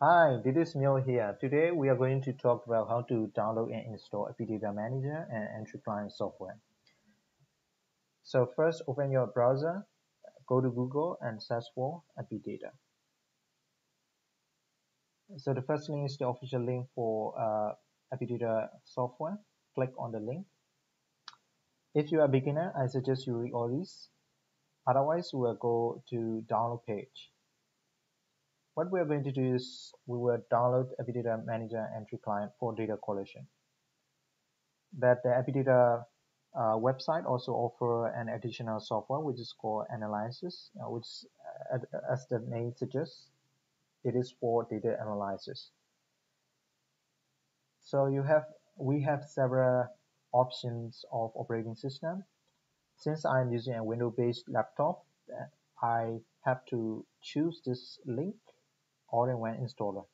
Hi, this is Neil here. Today we are going to talk about how to download and install Data Manager and Entry Client software. So first open your browser, go to Google and search for Data. So the first link is the official link for uh, software. Click on the link. If you are a beginner, I suggest you read all these. Otherwise, we will go to download page what we are going to do is we will download Data Manager entry client for data collection. But the Epidata uh, website also offer an additional software which is called Analysis, uh, which, uh, as the name suggests, it is for data analysis. So you have we have several options of operating system. Since I'm using a Windows-based laptop, I have to choose this link all-in-one installer.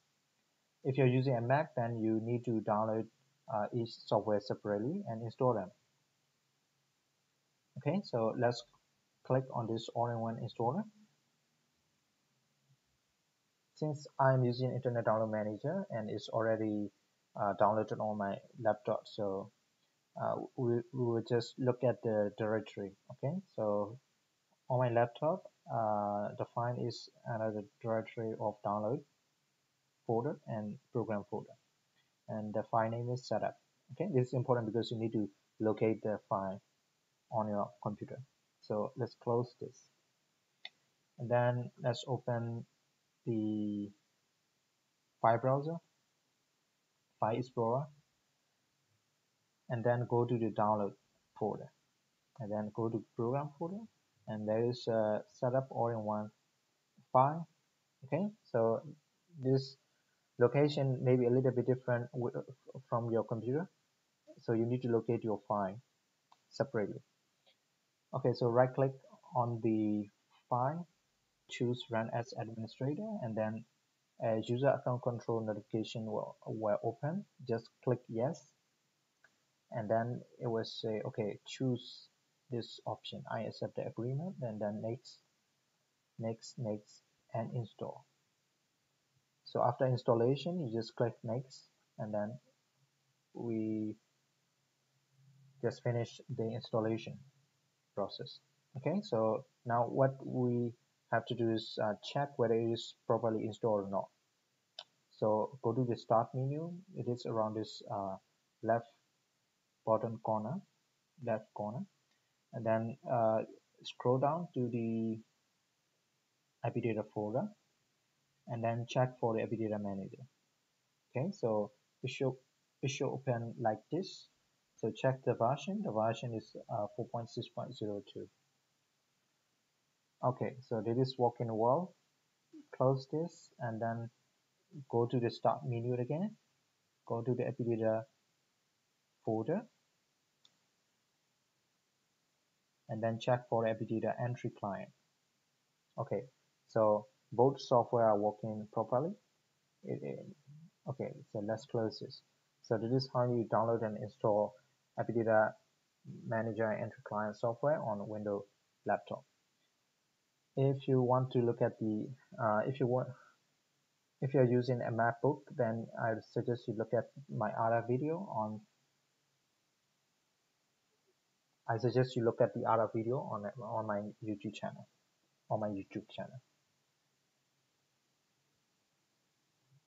If you're using a Mac, then you need to download uh, each software separately and install them. Okay, so let's click on this all-in-one installer. Since I'm using Internet Download Manager and it's already uh, downloaded on my laptop, so uh, we, we will just look at the directory. Okay, so on my laptop, uh, the file is another directory of download folder and program folder. And the file name is setup okay this is important because you need to locate the file on your computer. So let's close this. And then let's open the file browser file explorer and then go to the download folder. And then go to program folder and there is uh, a setup all-in-one file okay? So this location may be a little bit different from your computer. So you need to locate your file separately. Okay so right click on the file choose run as administrator and then a user account control notification will, will open just click yes. And then it will say okay choose this option I accept the agreement and then next next next and install. So after installation you just click next and then we just finish the installation process. Okay so now what we have to do is uh, check whether it is properly installed or not. So go to the start menu it is around this uh, left bottom corner left corner and then uh, scroll down to the Data folder and then check for the Data Manager. Okay so it should it should open like this. So check the version. The version is uh, 4.6.02 okay so this is working well close this and then go to the start menu again. Go to the Epidata folder and then check for Epidata entry client. Okay so both software are working properly. It, it, okay so let's close this. So this is how you download and install Epidata Manager Entry Client software on Windows laptop. If you want to look at the uh, if you want if you're using a MacBook then I suggest you look at my other video on I suggest you look at the other video on on my YouTube channel on my YouTube channel